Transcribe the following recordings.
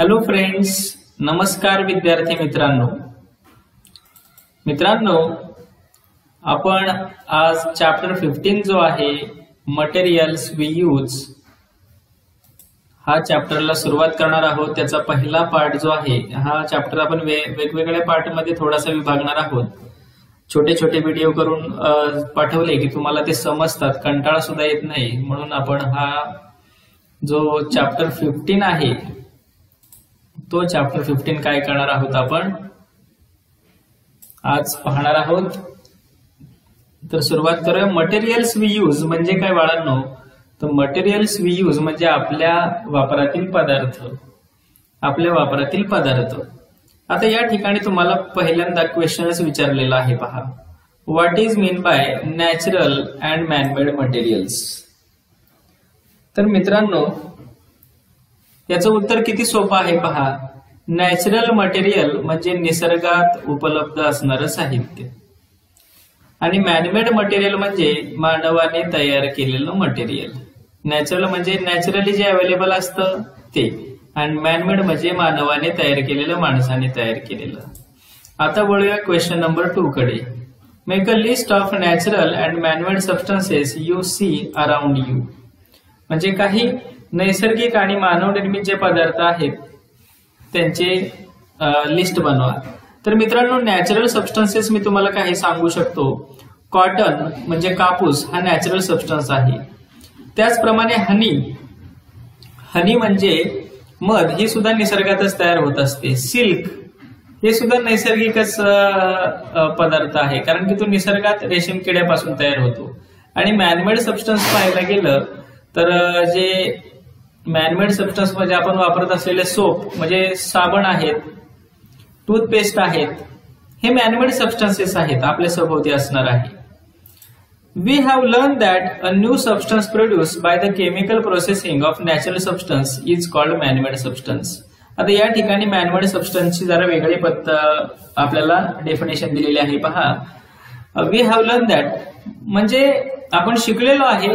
Hello friends नमस्कार विद्यार्थी मित्रांनो. मित्रांनो आपण आज चॅप्टर फिफ्टीन जो आहे मटेरियल्स वी यूज हा चॅप्टरला सुरुवात करणार आहोत. त्याचा पहिला पार्ट जो आहे हा चॅप्टर आपण वेगवेगळ्या पार्टमध्ये थोडासा विभागणार आहोत. छोटे छोटे व्हिडिओ करून पाठवले की तुम्हाला ते समजतात. कंटाळा सुद्धा येत नाही. म्हणून आपण हा जो चॅप्टर फिफ्टीन आहे तो चॅप्टर फिफ्टीन काय करणार आहोत आपण? आज पाहणार आहोत. तर सुरुवात करूया. मटेरियल्स वी यूज म्हणजे काय बाळांनो? तर मटेरियल्स वी यूज म्हणजे आपल्या वापरातील पदार्थ. आपल्या वापरातील पदार्थ. आता या ठिकाणी तुम्हाला पहिल्यांदा क्वेश्चनच विचारलेला आहे पहा. What is mean by natural and manmade materials तर मित्रांनो याचं उत्तर किती सोपं आहे पहा. नॅचरल मटेरियल म्हणजे निसर्गात उपलब्ध असणारं साहित्य. आणि मॅनमेड मटेरियल म्हणजे मानवाने तयार केलेलं मटेरियल नॅचरल म्हणजे नॅचरली जे अवेलेबल असतं ते. आणि मॅनमेड म्हणजे मानवाने तयार केलेलं माणसाने तयार केलेलं. आता वळूया क्वेश्चन नंबर टू कडे. Make a list of natural and manmade substances you see around you म्हणजे काही नैसर्गिक आणि मानवनिर्मित जे पदार्थ आहेत त्यांचे लिस्ट बनवा. तर मित्रांनो नॅचरल सबस्टन्सेस मी तुम्हाला काही सांगू शकतो. कॉटन म्हणजे कापूस हा नॅचरल सबस्टन्स आहे. त्याचप्रमाणे हनी हनी म्हणजे मध ही सुद्धा निसर्गातच तयार होत असते. सिल्क हे सुद्धा नैसर्गिकच पदार्थ आहे कारण की तो निसर्गात रेशीम किड्यापासून तयार होतो. आणि मॅनमेड सबस्टन्स पाहायला गेलं तर जे मॅनमेड सबस्टन्स म्हणजे आपण वापरत असलेले सोप म्हणजे साबण आहेत टूथपेस्ट आहेत हे मॅनमेड सबस्टन्सेस आहेत आपल्या सभोवती असणार आहे. We have learn that a new substance produce by the chemical processing of natural substance is called manmade substance आता या ठिकाणी मॅनमेड सबस्टन्सची जरा वेगळी पत्त आपल्याला डेफिनेशन दिलेली आहे पहा. वी हॅव लर्न दॅट म्हणजे आपण शिकलेलो आहे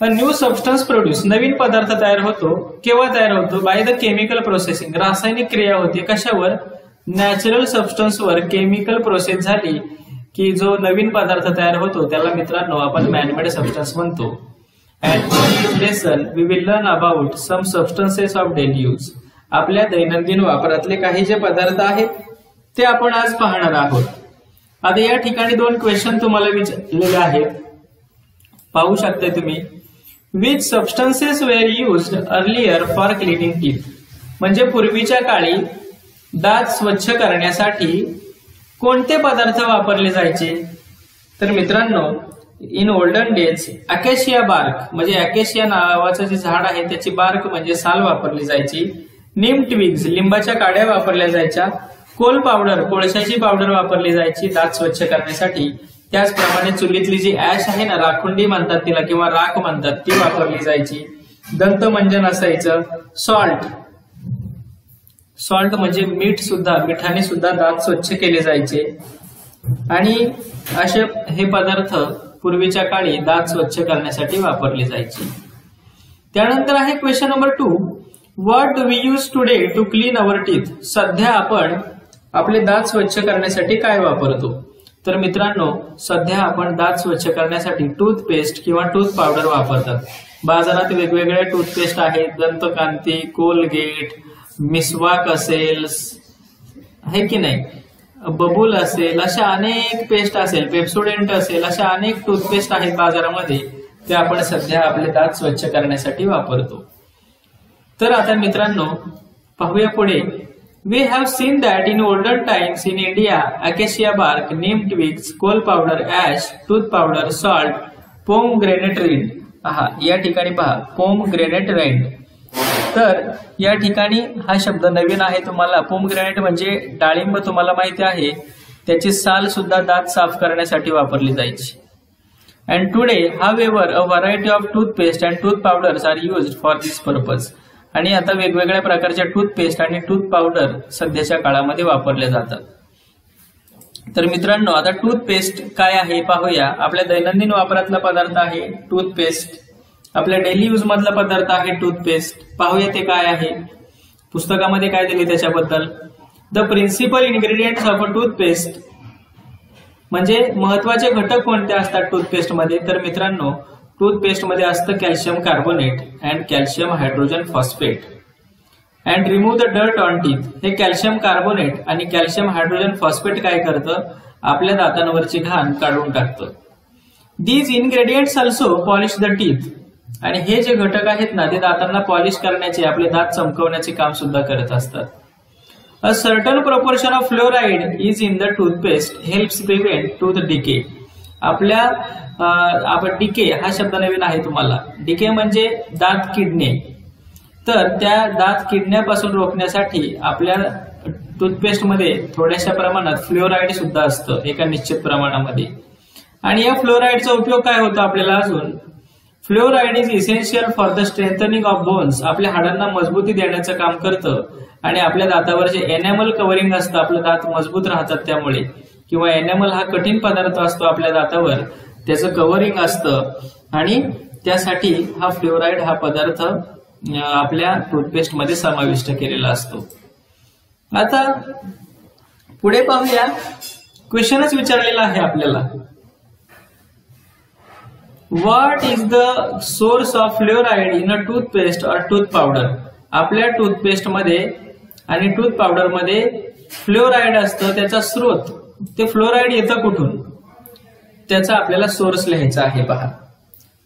न्यू सबस्टन्स प्रोड्यूस नवीन पदार्थ तयार होतो केव्हा तयार होतो? बाय द केमिकल प्रोसेसिंग रासायनिक क्रिया होते. कशावर? नॅचरल सबस्टन्सवर केमिकल प्रोसेस झाली की जो नवीन पदार्थ तयार होतो त्याला मित्रांनो आपण मॅनमेड सबस्टन्स म्हणतो. Lesson we will learn about some substances of daily use आपल्या दैनंदिन वापरातले काही जे पदार्थ आहेत ते आपण आज पाहणार आहोत. आता या ठिकाणी दोन क्वेश्चन तुम्हाला विचारलेले आहेत. पाहू शकता तुम्ही. Which substances were used earlier for cleaning teeth म्हणजे पूर्वीच्या काळी दात स्वच्छ करण्यासाठी कोणते पदार्थ वापरले जायचे? तर मित्रांनो in olden days acacia bark म्हणजे अकेशिया नावाचं जे झाड आहे त्याची बार्क म्हणजे साल वापरली जायची. निम ट्विग्स लिंबाच्या काड्या वापरल्या जायच्या. कोल पावडर कोळशाची पावडर वापरली जायची दात स्वच्छ करण्यासाठी. त्याचप्रमाणे चुलीतली जी ऍश आहे ना राखुंडी म्हणतात तिला किंवा राख म्हणतात ती वापरली जायची. दंतमंजन असायचं. सॉल्ट सॉल्ट म्हणजे मीठ सुद्धा मिठाने सुद्धा दात स्वच्छ केले जायचे. आणि असे हे पदार्थ पूर्वीच्या काळी दात स्वच्छ करण्यासाठी वापरले जायचे. त्यानंतर आहे question number two what do we use today to clean our teeth सध्या आपण आपले दात स्वच्छ करण्यासाठी काय वापरतो? तर मित्रांनो सध्या आपण दात स्वच्छ करण्यासाठी टूथपेस्ट किंवा टूथ पावडर वापरतात. बाजारात वेगवेगळ्या टूथपेस्ट आहेत. दंतकांती कोलगेट मिसवाक असेल आहे की नाही? बबूल असेल अशा अनेक पेस्ट असेल पेप्सोडेंट असेल अशा अनेक टूथपेस्ट आहेत बाजारामध्ये ते आपण सध्या आपले दात स्वच्छ करण्यासाठी वापरतो. तर आता मित्रांनो पाहूया पुढे. We have seen that in older times in India acacia bark neem twigs coal powder ash, tooth powder salt pomegranate पहा या ठिकाणी पहा पोम ग्रेनेट रेंड तर या ठिकाणी हा शब्द नवीन आहे तुम्हाला. पोम ग्रेनेट म्हणजे डाळिंब तुम्हाला माहिती आहे. त्याची साल सुद्धा दात साफ करण्यासाठी वापरली जायची. अँड टुडे हा वेवर a variety of toothpaste and tooth powders are used for this purpose आणि आता वेगवेगळ्या प्रकारच्या टूथपेस्ट आणि टूथ पावडर सध्याच्या काळामध्ये वापरल्या जातात. तर मित्रांनो आता टूथपेस्ट काय आहे पाहूया. आपल्या दैनंदिन वापरातला पदार्थ आहे टूथपेस्ट आपल्या डेली यूज मधला पदार्थ आहे टूथपेस्ट पाहूया ते काय आहे. पुस्तकामध्ये काय दिले त्याच्याबद्दल? The principal ingredients of a toothpaste म्हणजे महत्त्वाचे घटक कोणते असतात टूथपेस्टमध्ये तर मित्रांनो टूथपेस्टमध्ये असतं calcium carbonate and calcium hydrogen phosphate. And remove the dirt on teeth. हे कॅल्शियम कार्बोनेट आणि कॅल्शियम हायड्रोजन फॉस्फेट काय करतं? आपल्या दातांवरची घाण काढून टाकतं. These ingredients also polish the teeth आणि हे जे घटक आहेत ना ते दातांना पॉलिश करण्याचे आपले दात चमकवण्याचे काम सुद्धा करत असतात. A certain proportion of fluoride is in the toothpaste helps prevent tooth decay आपल्या आपण डीके हा शब्द नवीन आहे तुम्हाला. डीके म्हणजे दात किडणे. तर त्या दात किडण्यापासून रोखण्यासाठी आपल्या टूथपेस्टमध्ये थोड्याशा प्रमाणात फ्लोराईड सुद्धा असतं एका निश्चित प्रमाणामध्ये. आणि या फ्लोराईडचा उपयोग काय होतो आपल्याला अजून? Fluoride is essential for the strengthening of bones आपल्या हाडांना मजबूती देण्याचं काम करतं. आणि आपल्या दातावर जे एनॅमल कव्हरिंग असतं आपलं दात मजबूत राहतात त्यामुळे. किंवा एनॅमल हा कठीण पदार्थ असतो आपल्या दातावर त्याचं कव्हरिंग असतं. आणि त्यासाठी हा फ्लोराईड हा पदार्थ आपल्या टूथपेस्टमध्ये समाविष्ट केलेला असतो. आता पुढे पाहूया. क्वेश्चनच विचारलेला आहे आपल्याला. What is the source of fluoride in a toothpaste और टूथ पावडर आपल्या टूथपेस्टमध्ये आणि टूथ पावडरमध्ये फ्लोराईड असतं त्याचा स्रोत. ते फ्लोराईड येतं कुठून? त्याचा आपल्याला सोर्स लिहायचा आहे पहा.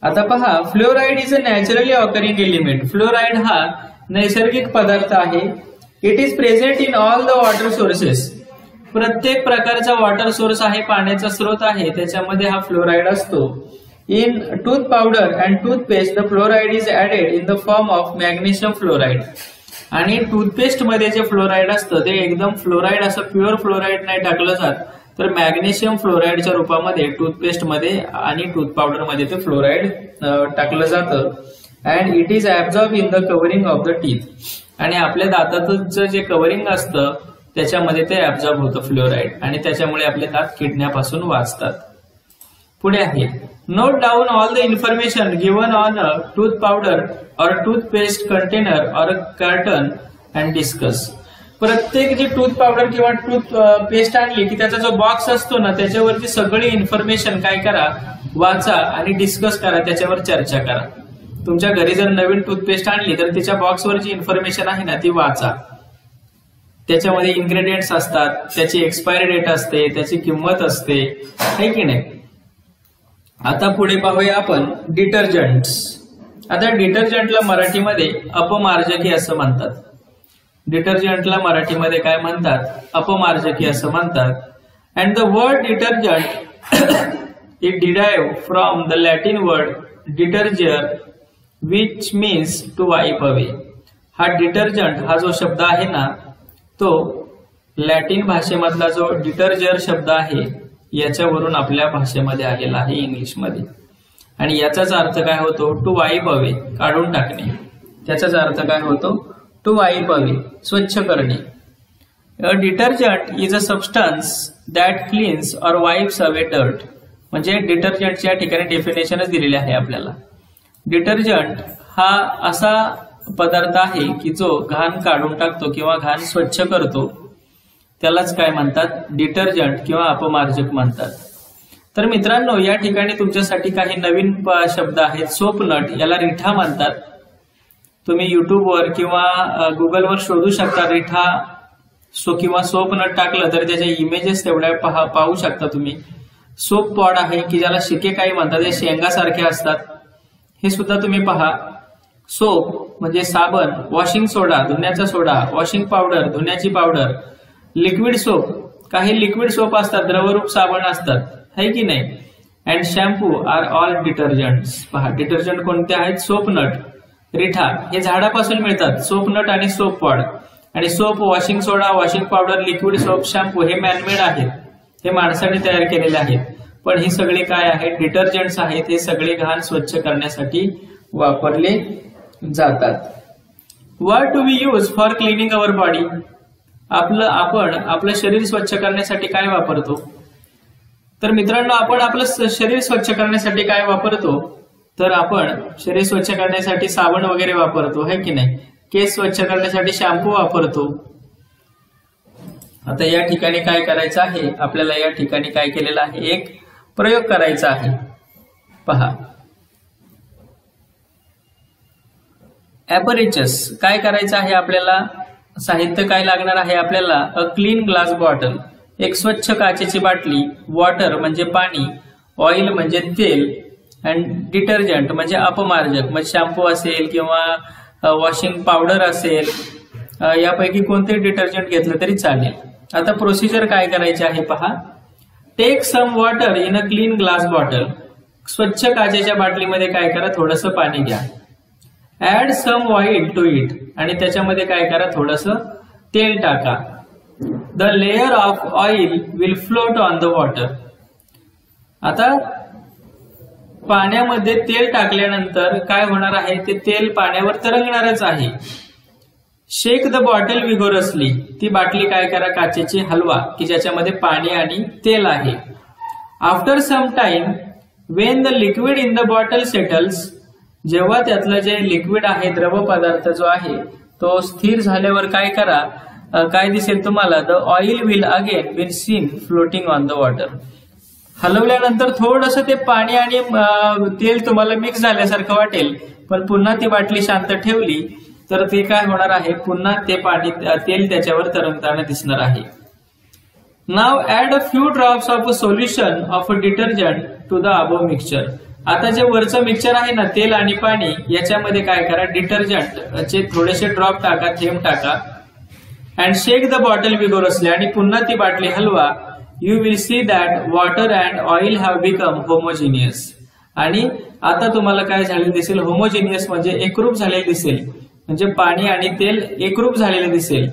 आता पहा fluoride is a naturally occurring element fluoride हा नैसर्गिक पदार्थ आहे. It is present in all the water sources प्रत्येक प्रकारचा वॉटर सोर्स आहे पाण्याचा स्रोत आहे त्याच्यामध्ये हा फ्लोराईड असतो. In tooth powder and toothpaste the fluoride is added in the form of magnesium fluoride आणि टूथपेस्टमध्ये जे फ्लोराईड असतं ते एकदम फ्लोराईड असं प्युअर फ्लोराईड नाही टाकलं जात. तर मॅग्नेशियम फ्लोराईडच्या रूपामध्ये टूथपेस्टमध्ये आणि टूथ पावडरमध्ये ते फ्लोराईड टाकलं जातं. And it is absorb in the covering of the teeth आणि आपल्या दाताचं जे कव्हरिंग असतं त्याच्यामध्ये ते ऍब्झॉर्ब होतं फ्लोराईड. आणि त्याच्यामुळे आपले दात किडण्यापासून वाचतात. पुढे आहे note down all the information given on a tooth powder toothpaste toothpaste container a carton and discuss प्रत्येक जी टूथ पावडर किंवा टूथ पेस्ट आणली की त्याचा जो बॉक्स असतो ना त्याच्यावरती सगळी इन्फॉर्मेशन काय करा वाचा आणि डिस्कस करा त्याच्यावर चर्चा करा. तुमच्या घरी जर नवीन टूथपेस्ट आणली तर त्याच्या बॉक्सवर जी इन्फॉर्मेशन आहे ना ती वाचा. त्याच्यामध्ये इन्ग्रेडियंट्स असतात त्याची एक्सपायरी डेट असते त्याची किंमत असते आहे की नाही? आता पुढे पाहूया आपण डिटर्जंट आता डिटर्जंटला मराठीमध्ये अपमार्जकी असं म्हणतात. डिटर्जंटला मराठीमध्ये काय म्हणतात? अपमार्जकी असं म्हणतात. And the word detergent it derive from the Latin word detergere which means to wipe away हा डिटर्जंट हा जो शब्द आहे ना तो लॅटिन भाषेमधला जो डिटर्जर शब्द आहे याच्यावरून आपल्या भाषेमध्ये आलेला आहे इंग्लिशमध्ये. आणि याचाच अर्थ काय होतो? टू वाईप अवे काढून टाकणे. त्याचाच अर्थ काय होतो? टू वाईप अवे स्वच्छ करणे. A detergent is a substance that cleans or wipes away dirt म्हणजे डिटर्जंटच्या ठिकाणी डेफिनेशनच दिलेले आहे आपल्याला. डिटर्जंट हा असा पदार्थ आहे की जो घाण काढून टाकतो किंवा घाण स्वच्छ करतो. त्यालाच काय म्हणतात? डिटर्जंट किंवा अपमार्जक म्हणतात. तर मित्रांनो या ठिकाणी तुमच्यासाठी काही नवीन शब्द आहेत. सोप नट याला रिठा म्हणतात. तुम्ही युट्यूबवर किंवा गुगलवर शोधू शकता रिठा सो किंवा सोप नट टाकलं तर त्याच्या इमेजेस तेवढ्या पहा पाहू शकता तुम्ही. सोप पॉड आहे की ज्याला शिके काही म्हणतात हे शेंगासारखे असतात. हे सुद्धा तुम्ही पहा. सोप म्हणजे साबण वॉशिंग सोडा धुण्याचा सोडा वॉशिंग पावडर धुण्याची पावडर. Liquid soap. काही लिक्विड सोप असतात द्रवरूप साबण असतात. है की नाही? And shampoo are all detergent पहा डिटर्जंट कोणते आहेत? सोप नट रिठा हे झाडापासून मिळतात. सोप नट आणि सोप पॉड आणि soap washing soda washing powder liquid soap shampoo हे मॅनमेड आहेत. हे माणसाने तयार केलेले आहेत. पण हे सगळे काय आहेत? डिटर्जंट्स आहेत. हे सगळे घाण स्वच्छ करण्यासाठी वापरले जातात. What do we use for cleaning our body आपलं आपण आपलं शरीर स्वच्छ करण्यासाठी काय वापरतो? तर मित्रांनो आपण आपलं शरीर स्वच्छ करण्यासाठी काय वापरतो? तर आपण शरीर स्वच्छ करण्यासाठी साबण वगैरे वापरतो है की नाही? केस स्वच्छ करण्यासाठी शॅम्पू वापरतो. आता या ठिकाणी काय करायचं आहे? आपल्याला या ठिकाणी काय केलेलं आहे? एक प्रयोग करायचा आहे. पहा. ऍपरेचस काय करायचं आहे आपल्याला? साहित्य काय लागणार आहे आपल्याला? अ क्लीन ग्लास बॉटल एक स्वच्छ काचेची बाटली वॉटर म्हणजे पाणी ऑइल म्हणजे तेल अँड डिटर्जंट म्हणजे अपमार्जक म्हणजे शॅम्पू असेल किंवा वॉशिंग पावडर असेल यापैकी कोणते डिटर्जंट घेतलं तरी चालेल. आता प्रोसिजर काय करायचे आहे पहा. Take some water in a clean glass bottle स्वच्छ काचेच्या बाटलीमध्ये काय करा? थोडस पाणी घ्या. Add some oil to it आणि त्याच्यामध्ये काय करा थोडस तेल टाका. The layer of oil will float on the water आता पाण्यामध्ये तेल टाकल्यानंतर काय होणार आहे ते तेल पाण्यावर तरंगणारच आहे. शेक द बॉटल विगोरसली ती बाटली काय करा काचेची हलवा की ज्याच्यामध्ये पाणी आणि तेल आहे. After some time when the liquid in the bottle settles जेव्हा त्यातलं जे लिक्विड आहे द्रव पदार्थ जो आहे तो स्थिर झाल्यावर काय करा? काय दिसेल तुम्हाला? The oil will again will seen floating on the water हलवल्यानंतर थोडस ते पाणी आणि तेल तुम्हाला मिक्स झाल्यासारखं वाटेल. पण पुन्हा ती बाटली शांत ठेवली तर ते काय होणार आहे? पुन्हा ते पाणी तेल त्याच्यावर तरंगताना दिसणार आहे. Now add a few drops of a solution of a detergent to the above mixture आता जे वरचं मिक्सर आहे ना तेल आणि पाणी याच्यामध्ये काय करा डिटर्जंट चे थोडेसे ड्रॉप टाका थेंब टाका. And shake the bottle vigorously आणि पुन्हा ती बाटली हलवा. You will see that water and oil have become homogeneous आणि आता तुम्हाला काय झालेलं दिसेल? होमोजिनियस म्हणजे एकरूप झालेले दिसेल. म्हणजे पाणी आणि तेल एकरूप झालेले दिसेल.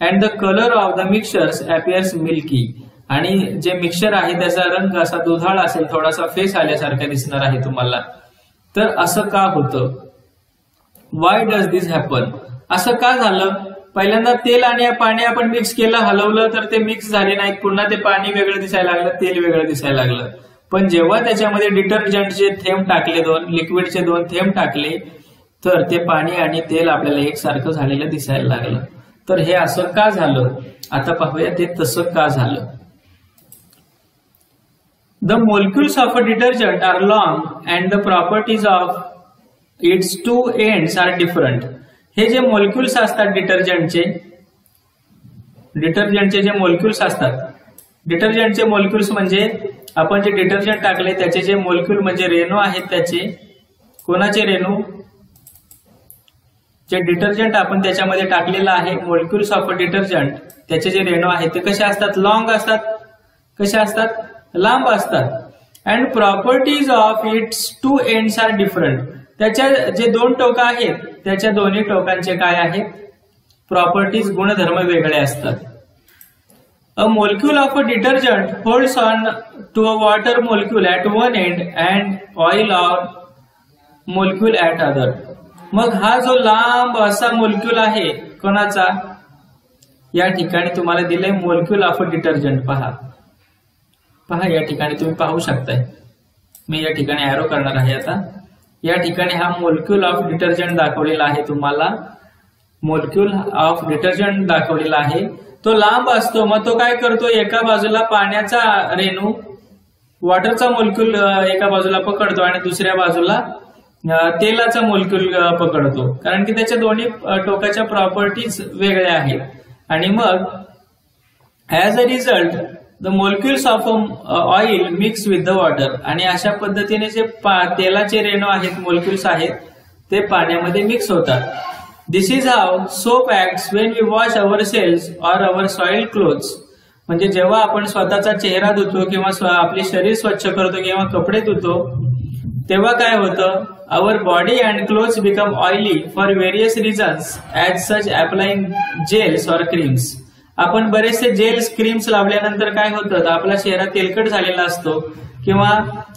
And the colour of the mixers appears milky आणि जे मिक्सचर आहे त्याचा रंग असा दुधाळ असेल थोडासा फेस आल्यासारखा दिसणार आहे तुम्हाला. तर असं का होतं? वाय डज दिस हॅपन असं का झालं? पहिल्यांदा तेल आणि पाणी आपण मिक्स केलं हलवलं तर ते मिक्स झाले नाहीत पुन्हा ते पाणी वेगळं दिसायला लागलं तेल वेगळं दिसायला लागलं. पण जेव्हा त्याच्यामध्ये डिटर्जंटचे थेंब टाकले दोन लिक्विडचे दोन थेंब टाकले तर ते पाणी आणि तेल आपल्याला एकसारखं झालेलं दिसायला लागलं. तर हे असं का झालं? आता पाहूया ते तसं का झालं. The molecules of a detergent are long and the properties of its two ends are different हे जे मोलिक्युल्स असतात डिटर्जंटचे डिटर्जंटचे जे मोलिक्युल्स असतात डिटर्जंटचे मोलिक्युल्स म्हणजे आपण जे डिटर्जंट टाकले त्याचे जे मोलिक्युल म्हणजे रेणू आहेत त्याचे कोणाचे रेणू? जे डिटर्जंट आपण त्याच्यामध्ये टाकलेलं आहे मोलिक्युल्स ऑफ अ डिटर्जंट त्याचे जे रेणू आहेत ते कसे असतात? लॉंग असतात. कसे असतात? लांब असतात. And properties of its two ends are different त्याच्या जे दोन टोक आहेत त्याच्या दोन्ही टोकांचे काय आहेत प्रॉपर्टीज गुणधर्म वेगळे असतात. A molecule of a detergent holds on to a water molecule at one end and oil on molecule at other मग हा जो लांब असा मोलक्युल आहे कोणाचा? या ठिकाणी तुम्हाला दिलंय मोलक्युल ऑफ अ डिटर्जंट पहा. पहा या ठिकाणी तुम्ही पाहू शकताय. मी या ठिकाणी अॅरो करणार आहे आता. या ठिकाणी हा मोलक्यूल ऑफ डिटर्जंट दाखवलेला आहे तुम्हाला. मोलक्यूल ऑफ डिटर्जंट दाखवलेला आहे. तो लांब असतो मग तो काय करतो? एका बाजूला पाण्याचा रेणू वॉटरचा मोलक्यूल एका बाजूला पकडतो आणि दुसऱ्या बाजूला तेलाचा मोलक्यूल पकडतो. कारण की त्याच्या दोन्ही टोकाच्या प्रॉपर्टीज वेगळ्या आहेत. आणि मग as a result the molecules of oil mix with the water आणि अशा पद्धतीने जे तेलाचे रेणू आहेत मोलिक्युल्स आहेत ते पाण्यामध्ये मिक्स होतात. This is how soap act when we wash our selves or our soil clothes म्हणजे जेव्हा आपण स्वतःचा चेहरा धुतो किंवा आपले शरीर स्वच्छ करतो किंवा कपडे धुतो तेव्हा काय होतं? Our body and clothes become oily for various reasons as such applying gels or creams आपण बरेचसे जेल क्रीम्स लावल्यानंतर काय होतं? आपला चेहरा तेलकट झालेला असतो. किंवा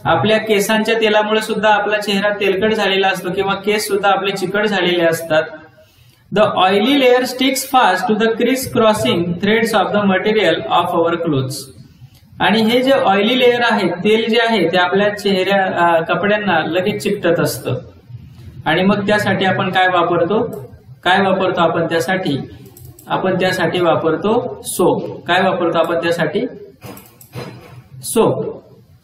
आपल्या केसांच्या तेलामुळे सुद्धा आपला चेहरा तेलकट झालेला असतो. किंवा केस सुद्धा आपले चिकट झालेले असतात. The oily layer sticks fast to the criss crossing threads of the material of our clothes आणि हे जे ऑइली लेअर आहे तेल जे आहे ते आपल्या चेहऱ्या कपड्यांना लगेच चिकटत असतं. आणि मग त्यासाठी आपण काय वापरतो? काय वापरतो आपण त्यासाठी? आपण त्यासाठी वापरतो सोप. काय वापरतो आपण त्यासाठी? सोप.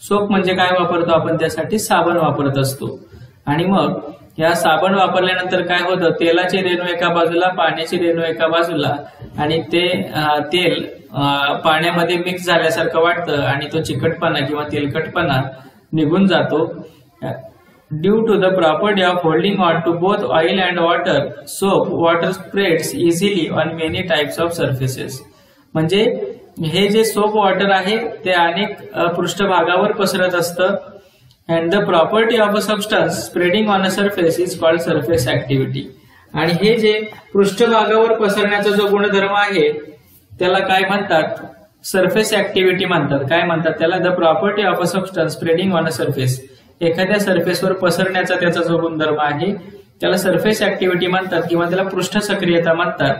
सोप म्हणजे काय वापरतो आपण त्यासाठी? साबण वापरत असतो. आणि मग या साबण वापरल्यानंतर काय होतं? तेलाची रेणू एका बाजूला पाण्याची रेणू एका बाजूला आणि ते तेल पाण्यामध्ये मिक्स झाल्यासारखं वाटतं आणि तो चिकटपणा किंवा तेलकटपणा निघून जातो. Due to the property of holding on to both oil and water soap water spreads easily on many types of surfaces म्हणजे हे जे सोप वॉटर आहे ते अनेक पृष्ठभागावर पसरत असतं. And the property of a substance spreading on a surface is called surface activity आणि हे जे पृष्ठभागावर पसरण्याचा जो गुणधर्म आहे त्याला काय म्हणतात? सरफेस ऍक्टिव्हिटी म्हणतात. काय म्हणतात? त्याला the property of a substance spreading on a surface एखाद्या सरफेसवर पसरण्याचा त्याचा जो गुणधर्म आहे त्याला सरफेस ऍक्टिव्हिटी म्हणतात किंवा त्याला पृष्ठ सक्रियता म्हणतात.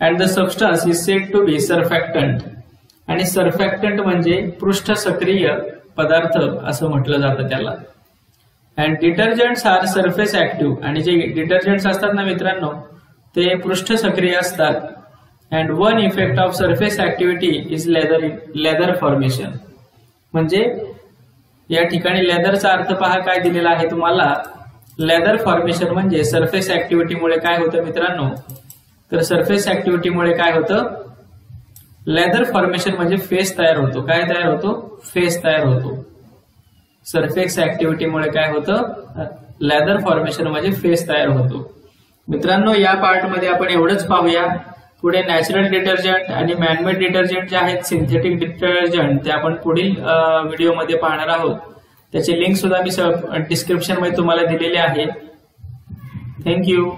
And the substance is set to be surfactant आणि सरफॅक्टंट म्हणजे पृष्ठ सक्रिय पदार्थ असं म्हटलं जातं त्याला. And detergents are surface active आणि जे डिटर्जंट्स असतात ना मित्रांनो ते पृष्ठ सक्रिय असतात. And one effect of surface activity is lather lather formation म्हणजे या ठिकाणी लेदरचा अर्थ पहा काय दिलेला आहे तुम्हाला? लेदर फॉर्मेशन म्हणजे सरफेस ऍक्टिव्हिटीमुळे काय होतं मित्रांनो? तर सरफेस ऍक्टिव्हिटीमुळे काय होतं? लेदर फॉर्मेशन म्हणजे फेस तयार होतो. काय तयार होतो? फेस तयार होतो. सरफेस ऍक्टिव्हिटीमुळे काय होतं? लेदर फॉर्मेशन म्हणजे फेस तयार होतो. मित्रांनो या पार्टमध्ये आपण एवढंच पाहूया. पुढे नॅचरल डिटर्जंट आणि मॅनमेड डिटर्जंट जे आहेत सिंथेटिक डिटर्जंट ते आपण पुढील व्हिडिओमध्ये पाहणार आहोत. त्याची लिंक सुद्धा मी डिस्क्रिप्शनमध्ये तुम्हाला दिलेली आहे. थँक्यू